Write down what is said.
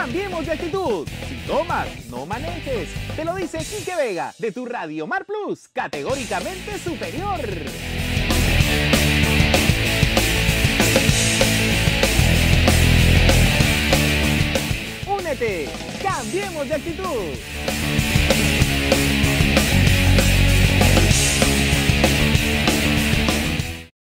Cambiemos de actitud. Si tomas, no manejes. Te lo dice Quique Vega de tu Radio Mar Plus, categóricamente superior. Únete, cambiemos de actitud.